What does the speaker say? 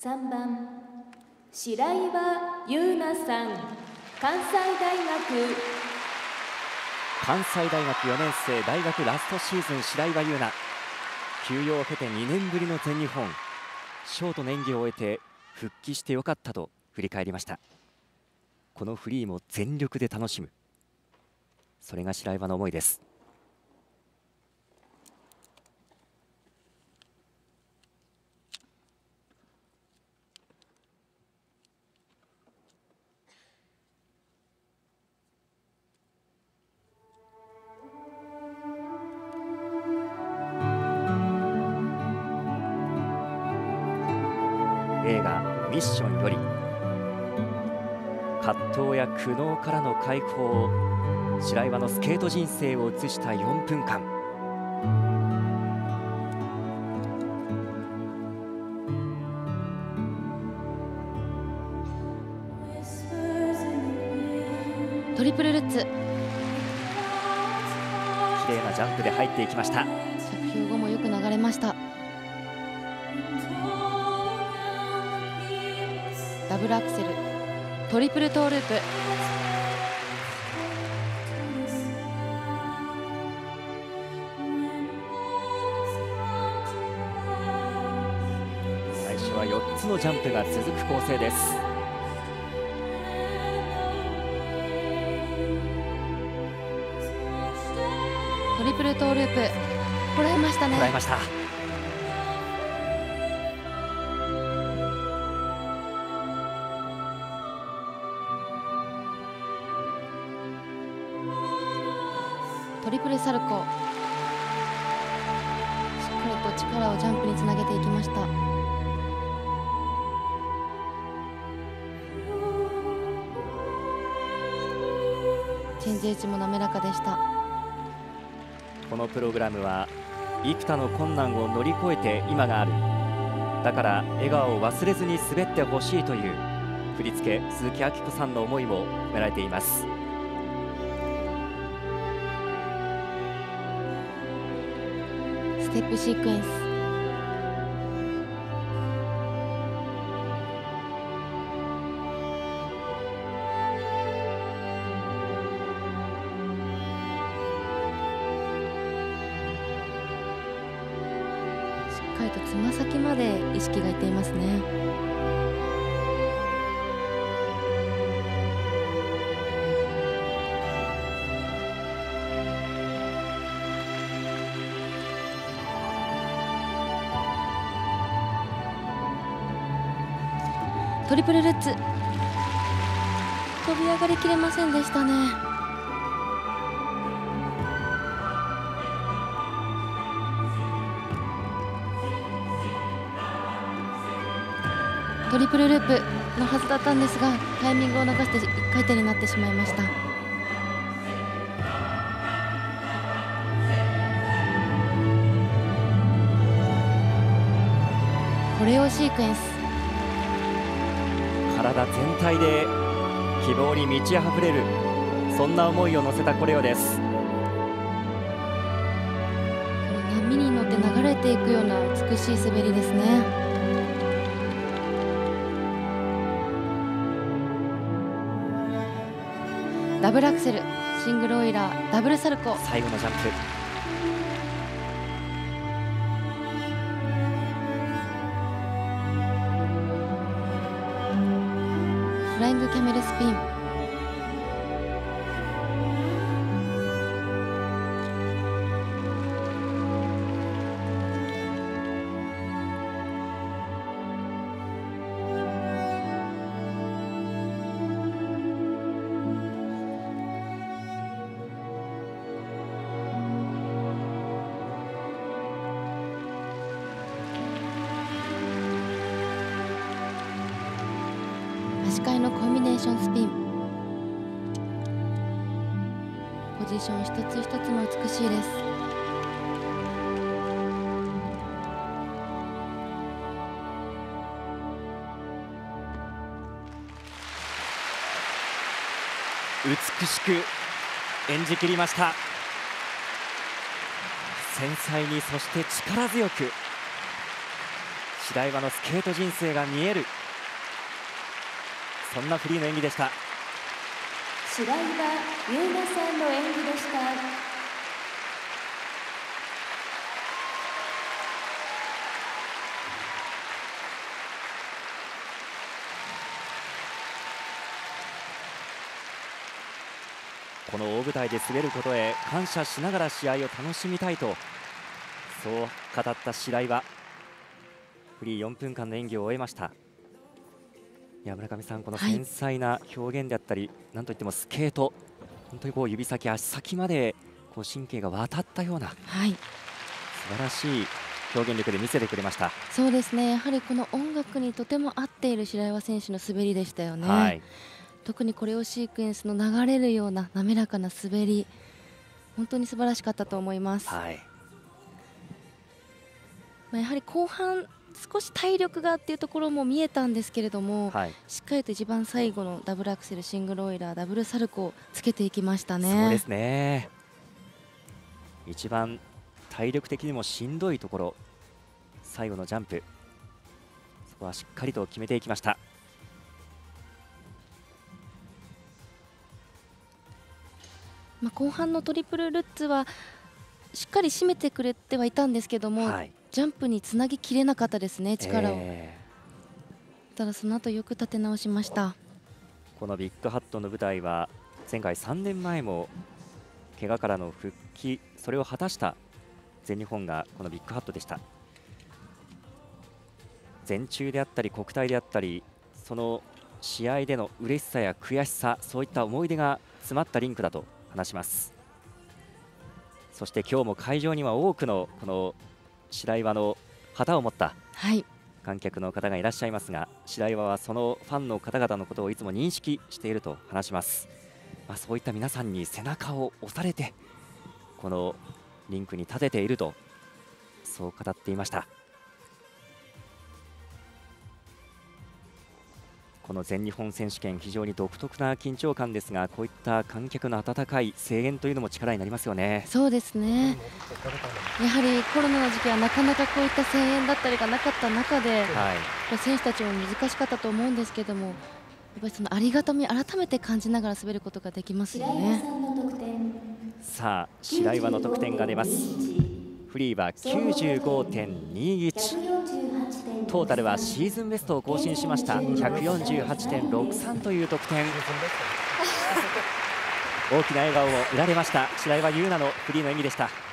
3番。白岩優奈さん。関西大学。関西大学4年生大学ラストシーズン白岩優奈。休養を経て2年ぶりの全日本。ショートの演技を終えて復帰してよかったと振り返りました。このフリーも全力で楽しむ。それが白岩の思いです。映画「ミッション」より葛藤や苦悩からの解放白岩のスケート人生を映した4分間。トリプルルッツ。綺麗なジャンプで入っていきました。着氷後もよく流れましたダブルアクセルトリプルトーループ最初は4つのジャンプが続く構成です。トリプルトーループこらえました。ねトリプルサルコー。しっかりと力をジャンプにつなげていきました。チェンジエッジも滑らかでした。このプログラムは幾多の困難を乗り越えて今がある。だから笑顔を忘れずに滑ってほしいという振り付け鈴木明子さんの思いも込められています。ステップシークエンス。しっかりとつま先まで意識がいっていますね。トリプルルッツ。飛び上がりきれませんでしたね。トリプルループのはずだったんですがタイミングを逃して1回転になってしまいました。コレオシークエンス。体全体で希望に満ち溢れるそんな思いを乗せたコレオです。波に乗って流れていくような美しい滑りですね。ダブルアクセルシングルオイラーダブルサルコー。最後のジャンプフライ足換えのコンビネーションスピン。ポジション一つ一つも美しいです。美しく演じきりました。繊細にそして力強く白岩のスケート人生が見える。そんなフリーの演技でした。白岩優奈さんの演技でした。この大舞台で滑ることへ感謝しながら試合を楽しみたいとそう語った白岩フリー4分間の演技を終えましたいや村上さんこの繊細な表現であったり、なんといってもスケート本当にこう指先足先までこう神経が渡ったようなはい。素晴らしい表現力で見せてくれました、そうですね。やはりこの音楽にとても合っている白岩選手の滑りでしたよね、はい。特にコレオシークエンスの流れるような滑らかな滑り。本当に素晴らしかったと思います、はい。まあ、やはり後半少し体力がっていうところも見えたんですけれども、はい。しっかりと一番最後のダブルアクセルシングルオイラーダブルサルコーつけていきましたね。そうですね。一番体力的にもしんどいところ最後のジャンプ。そこはしっかりと決めていきました。まあ、後半のトリプルルッツはしっかり締めてくれてはいたんですけども、はいジャンプにつなぎきれなかったですね力を、えただその後よく立て直しました。ーこのビッグハットの舞台は前回3年前も怪我からの復帰それを果たした全日本がこのビッグハットでした。全中であったり国体であったりその試合での嬉しさや悔しさそういった思い出が詰まったリンクだと話します。そして今日も会場には多くのこの白岩の旗を持ったはい。観客の方がいらっしゃいますが白岩はそのファンの方々のことをいつも認識していると話します、まあ、そういった皆さんに背中を押されてこのリンクに立てているとそう語っていましたこの全日本選手権非常に独特な緊張感ですがこういった観客の温かい声援というのも力になりますよね。そうですね。やはりコロナの時期はなかなかこういった声援だったりがなかった中ではい。選手たちも難しかったと思うんですけどもやっぱりそのありがたみ改めて感じながら滑ることができますよね。さあ白岩の得点が出ますフリーは95.21 148点トータルはシーズンベストを更新しました。148.63という得点。大きな笑顔も見られました。白岩優奈のフリーの演技でした